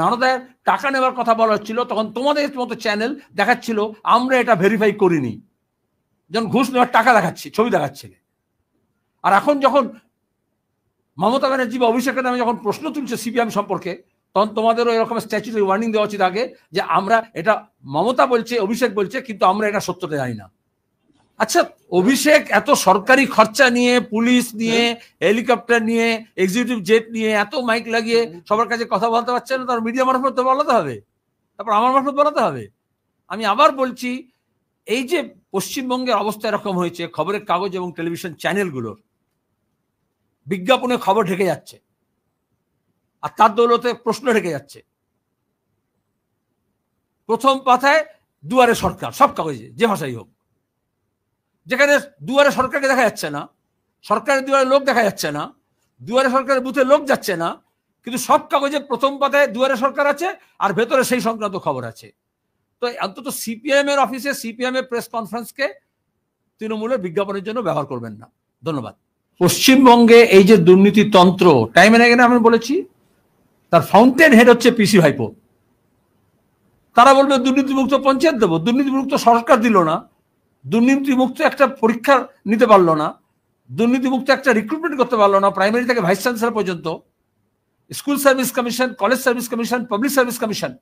নারদায় টাকা নেওয়ার কথা বলা হচ্ছিল, তখন তোমাদের মতো চ্যানেল দেখাচ্ছিল, আমরা এটা ভেরিফাই করিনি। যখন ঘুষ নেওয়ার টাকা দেখাচ্ছি, ছবি দেখাচ্ছিলে আর এখন যখন মমতা ব্যানার্জি বা অভিষেকের নামে যখন প্রশ্ন তুলছে সিপিএম সম্পর্কে, তখন তোমাদেরও এরকম স্ট্যাচুটারি ওয়ার্নিং দেওয়া উচিত আগে যে আমরা এটা মমতা বলছে, অভিষেক বলছে, কিন্তু আমরা এটা সত্যতা জানি না। আচ্ছা অভিষেক এত সরকারি খরচা নিয়ে, পুলিশ নিয়ে, হেলিকপ্টার নিয়ে এক্সিকিউটিভ জেট নিয়ে এত মাইক লাগিয়ে সবার কাছে কথা বলতে পারছে না, তার মিডিয়া মারফত তো বলাতে হবে। তারপর আমার মারফত বলাতে হবে। আমি আবার বলছি, এই যে পশ্চিমবঙ্গের অবস্থা এরকম হয়েছে, খবরের কাগজ এবং টেলিভিশন চ্যানেলগুলোর বিজ্ঞাপনে খবর ঢেকে যাচ্ছে। আর তার দৌলতে প্রশ্ন ঢেকে যাচ্ছে। প্রথম পাতায় দুয়ারে সরকার, সব কাগজে, যে ভাষাই হোক। যেখানে দুয়ারে সরকারকে দেখা যাচ্ছে না, সরকারের দুয়ারে লোক দেখা যাচ্ছে না, দুয়ারে সরকারের বুথে লোক যাচ্ছে না, কিন্তু সব কাগজে প্রথম পাতায় দুয়ারে সরকার আছে আর ভেতরে সেই সংক্রান্ত খবর আছে। তো অন্তত সিপিএম এর অফিসে, সিপিএম এর প্রেস কনফারেন্সকে তৃণমূলের বিজ্ঞাপনের জন্য ব্যবহার করবেন না। ধন্যবাদ। পশ্চিমবঙ্গে এই যে দুর্নীতি তন্ত্র টাইম এনে আমি বলেছি, তার ফাউন্টেন হেড হচ্ছে পিসি ভাইপো। তারা বলবে দুর্নীতিমুক্ত পঞ্চায়েত দেবো, দুর্নীতিমুক্ত সরকার দিল না। দুর্নীতিমুক্ত একটা পরীক্ষা নিতে পারল না, দুর্নীতিমুক্ত একটা রিক্রুটমেন্ট করতে পারল না প্রাইমারি থেকে ভাইস চ্যান্সেলর পর্যন্ত school service commission college service commission public service commission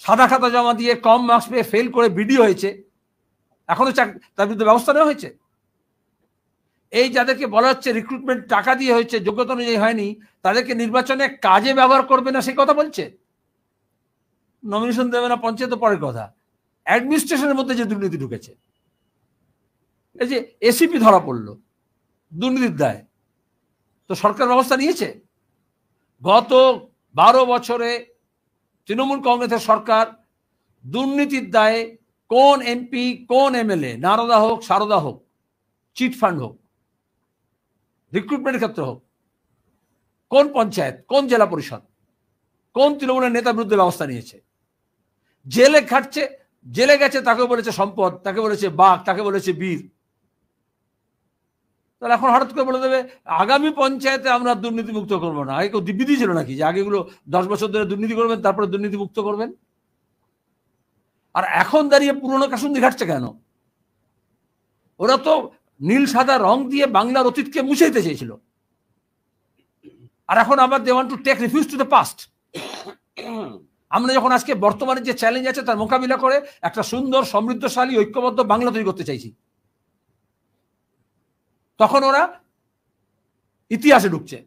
সাদা খাতা জমা দিয়ে কম মার্কস পেয়ে ফেল করে বিডি হয়েছে, এখনও তার বিরুদ্ধে ব্যবস্থা নেওয়া হয়েছে। এই যাদেরকে বলা হচ্ছে রিক্রুটমেন্ট টাকা দিয়ে হয়েছে, যোগ্যতা অনুযায়ী হয়নি, তাদেরকে নির্বাচনে কাজে ব্যবহার করবে না সেই কথা বলছে। নমিনেশন দেবে না পঞ্চায়েত পরের কথা। অ্যাডমিনিস্ট্রেশনের মধ্যে যে দুর্নীতি ঢুকেছে, এই যে এসিপি ধরা পড়ল, দুর্নীতির দায়, তো সরকার ব্যবস্থা নিয়েছে? গত বারো বছরে তৃণমূল কংগ্রেসের সরকার দুর্নীতির দায়ে কোন এমপি, কোন এমএলএ, নারদা হোক, সারদা হোক, চিট ফান্ড হোক, রিক্রুটমেন্টের ক্ষেত্রে হোক, কোন পঞ্চায়েত, কোন জেলা পরিষদ, কোন তৃণমূলের নেতার বিরুদ্ধে ব্যবস্থা নিয়েছে? জেলে খাটছে জেলে গেছে, তাকে বলেছে সম্পদ, তাকে বলেছে বাঘ, তাকে বলেছে বীর। তাহলে এখন হঠাৎ করে বলে দেবে, আগামী পঞ্চায়েতে আমরা দুর্নীতি মুক্ত করব না। আগে কেউ দিব্যি ছিল নাকি যে আগেগুলো দশ বছর ধরে দুর্নীতি করবেন, তারপরে দুর্নীতি মুক্ত করবেন? আর এখন দাঁড়িয়ে পুরনো কাসুন্দি ঘাটছে কেন? ওরা তো নীল, সাদা রং দিয়ে বাংলার অতীতকে মুছে দিতে চেয়েছিল। আর এখন আবার they to take refuge to the past আমরা যখন আজকে বর্তমানে যে চ্যালেঞ্জ আছে তার মোকাবিলা করে একটা সুন্দর সমৃদ্ধশালী, ঐক্যবদ্ধ বাংলা তৈরি করতে চাইছি। তখন ওরা ইতিহাসে ঢুকছে।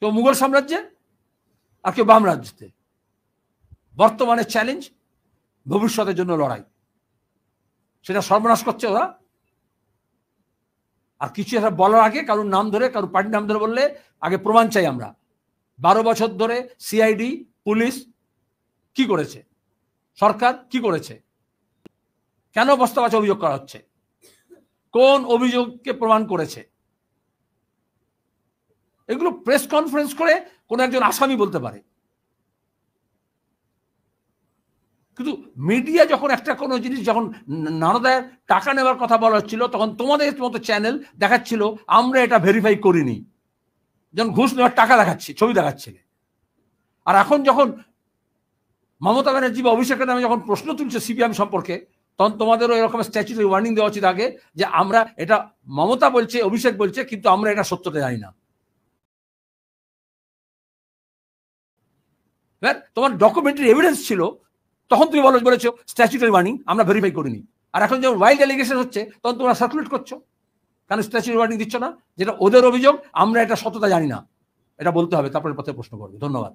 কেউ মুঘল সাম্রাজ্যে আর কেউ বাম রাজ্যতে বর্তমানে চ্যালেঞ্জ ভবিষ্যতের জন্য লড়াই। সেটা সর্বনাশ করছে ওরা। আর কিছু একটা বলার আগে, কারোর নাম ধরে, কারোর পার্টির নাম ধরে বললে আগে প্রমাণ চাই আমরা। বারো বছর ধরে সিআইডি পুলিশ কি করেছে? সরকার কি করেছে? কেন বস্তাবাচ অভিযোগ করা হচ্ছে? কোন অভিযোগকে প্রমাণ করেছে? এগুলো প্রেস কনফারেন্স করে কোন একজন আসামি বলতে পারে। কিন্তু মিডিয়া যখন একটা কোনো জিনিস যখন নারদায় টাকা নেওয়ার কথা বলা হচ্ছিল, তখন তোমাদের মতো চ্যানেল দেখাচ্ছিল, আমরা এটা ভেরিফাই করিনি। যখন ঘুষ নেওয়ার টাকা দেখাচ্ছি, ছবি দেখাচ্ছিলে। আর এখন যখন মমতা ব্যানার্জি বা অভিষেকের নামে যখন প্রশ্ন তুলছে সিপিএম সম্পর্কে, তখন তোমাদেরও এরকম স্ট্যাচুটারি ওয়ার্নিং দেওয়া উচিত আগে যে আমরা এটা মমতা বলছে, অভিষেক বলছে, কিন্তু আমরা এটা সত্যতা জানি না। তোমার ডকুমেন্টারি এভিডেন্স ছিল, তখন তুমি বলো বলেছ স্ট্যাচুটারি ওয়ার্নিং আমরা ভেরিফাই করিনি। আর এখন যখন ওয়াইল্ড অ্যালিগেশন হচ্ছে, তখন তোমরা সার্কুলেট করছ। কেন স্ট্যাচুটারি ওয়ার্নিং দিচ্ছ না? যেটা ওদের অভিযোগ, আমরা এটা সততা জানি না। এটা বলতে হবে, তারপরে পথে প্রশ্ন করবে। ধন্যবাদ।